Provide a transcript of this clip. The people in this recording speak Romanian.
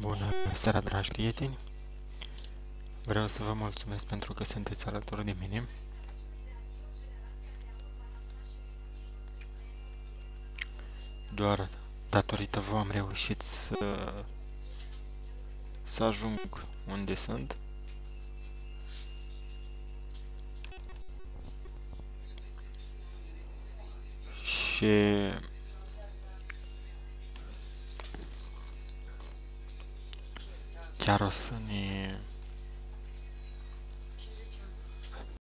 Bună seara, dragi prieteni! Vreau să vă mulțumesc pentru că sunteți alături de mine. Doar datorită vă am reușit să, să ajung unde sunt. Și 加罗森尼。